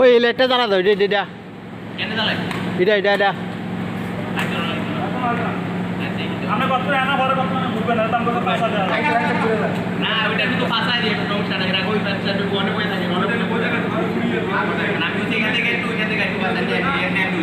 ওই এই লাইটটা জানা দাও এটা এটা এটা এটা এটা আমি কত আনা বড় কত ঘুরবে না দাম কত পয়সা দেওয়া যায় না ওইটা কিন্তু ফাঁসা দিয়ে সমস্যা না রাখো ওই পাশে একটু বনে বসে থাকে বনে বসে বসে থাকে না আমি হচ্ছে এখান থেকে একটু এখান থেকে একটু বাসা নিয়ে নিয়ে নিয়ে দুই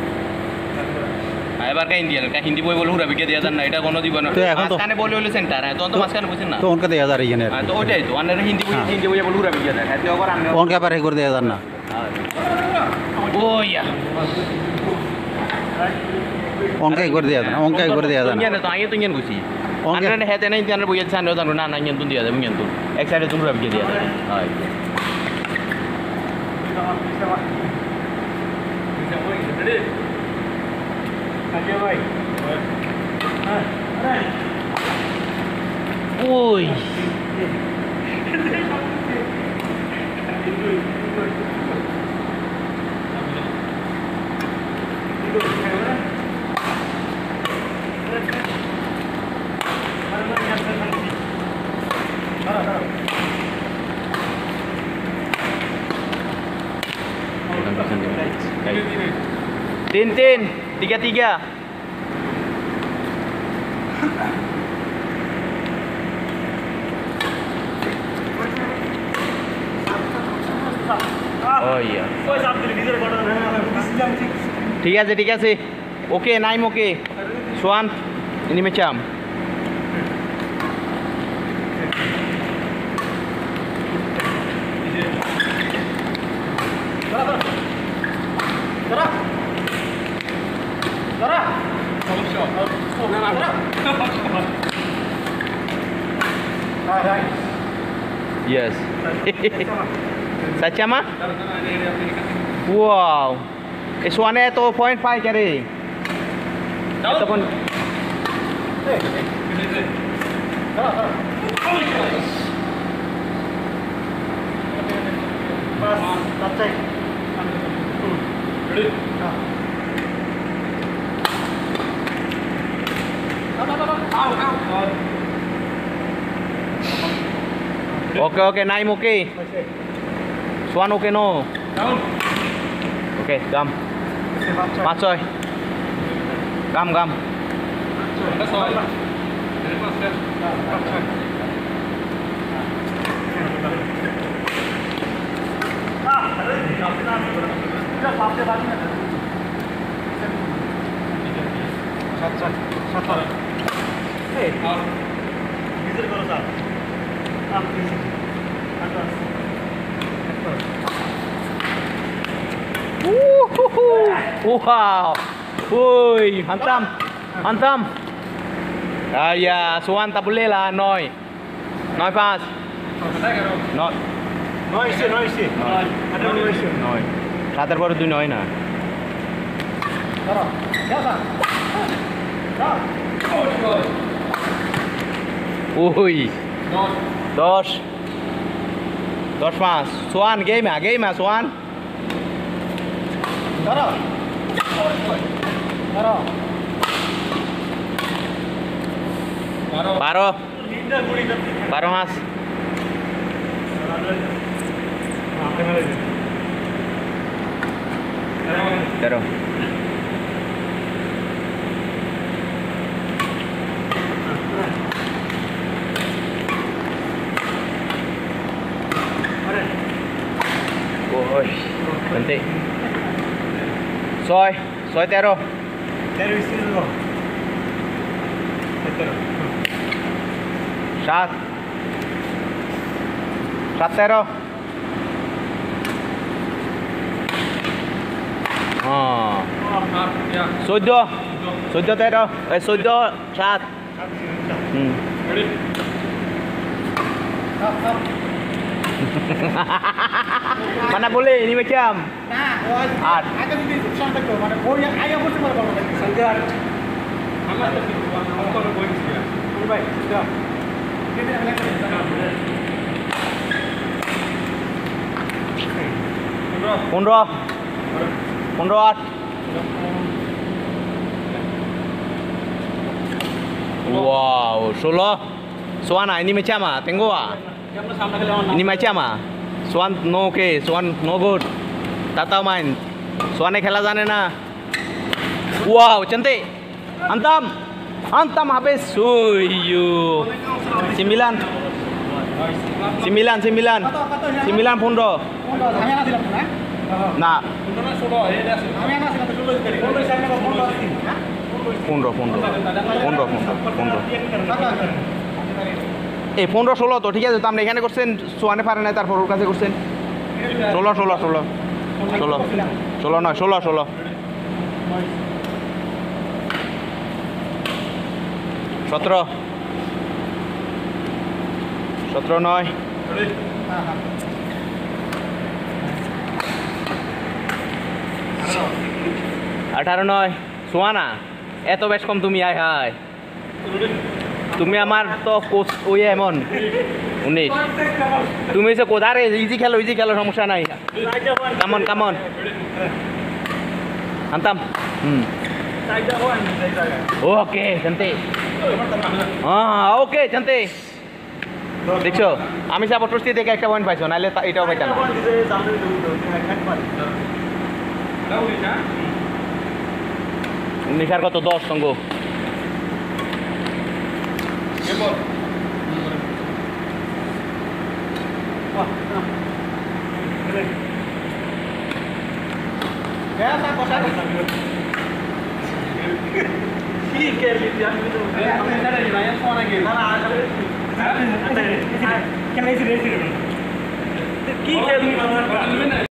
এবার কাহিন হিন্দি বই বলে হুরাবিকে দেয়া যান না? এটা কোনো দিব না এখন তো কানে বলে সেন্টার হ্যাঁ তখন তো মাঝখানে বুঝছেন না। তো ওনকে দেয়া হ্যাঁ, তো ওইটাই হিন্দি হিন্দি বই হ্যাঁ। বলে হুরাবিকে দেয়া? হ্যাঁ, খাইতে করে দেয়া যান না। ও করে দেয়া যান করে দেয়া যান তো আগে তো ইঞ্জিন গুছি ওনকে হেতে নাই না না ইঞ্জিন দিয়া যাবে তো। এক সাইডে তুমি হুরাবিকে দেয়া যাবে। Ready? Nagibay. Uy! Tintin! tiga tiga. Oh iya. ওই চাপ দিলে ভিতরে কটা ঠিক আছে ঠিক আছে ওকে নাইম ওকে Schwann ini macam Yes. Sachama? Wow. Is one at 0.5 carry. Ito. Pas. Ready? OK okay, nine okay. Swan okay no. Okay, gam. Bắt rồi. Gam gam. Bắt rồi. ভিতরে করো চাপ Wow. Woi, hantam. Hantam. Ah ya, Suan tak boleh lah noi. Noi pas. Noi. নয়সে নয়সে আরে নয়সে Noi. সাতের পরে তুই নয় না ওই দশ দশ পাঁচ সোয়ান গেম আ গেম আ সোয়ান বারো তিনটা গুড়ি করতে বারো মাস তেরো Oi, berhenti. Soy, soy sát, Tero isi dulu. Tero. Sat. Sat tero. Ah. Sudo. Sudo tero. Eh sudo sat. Hmm. Ready. Stop, stop. mana boleh ini macam. Nah, oh, ada ah. di sana tu mana boleh ayam pun semua kalau sanggar. Amat tapi bukan motor boleh dia. Ini baik, sudah. Kita nak lagi sanggar boleh. Pondro. Pondro. Wow, solo. Suana ini macam apa? Tengok ah. Yang sama kali orang. ini macam ah Schwann no oke Schwann no good tak tahu main সোয়ানে খেলা জানে না wow cantik antam antam habis suyu sembilan sembilan sembilan sembilan pondok Kami anak silat kan? nah Untuk solo, ya dah. Kami anak silat dulu sekali. Pondok sana kok pondok sih. পনেরো পনেরো পনেরো পনেরো পনেরো এই পনেরো ষোলো তো, ঠিক আছে, তো আপনি এখানে করছেন সোয়ানে পারে নাই, তারপর ওর কাছে করছেন। ষোলো ষোলো ষোলো ষোলো ষোলো নয়, ষোলো ষোলো। সতেরো। সতেরো নয়। আঠারো নয়। সোয়ানা এত বেশ কম তুমি, আয়, হায়। তুমি আমার তো কোচ ওই এমন। উনিশ। তুমি হচ্ছে কোথারে ইজি খেলো ইজি খেলো, সমস্যা নাই। কামন কামন আনতাম। হুম। ওকে জানতে হ্যাঁ ওকে জানতে দেখছ, আমি সাপোর্ট করছি দেখে একটা পয়েন্ট পাইছো নাহলে এটাও পাইতাম উনিশ আর কত দশ সঙ্গ Kita ni sudah sudah. Kita isi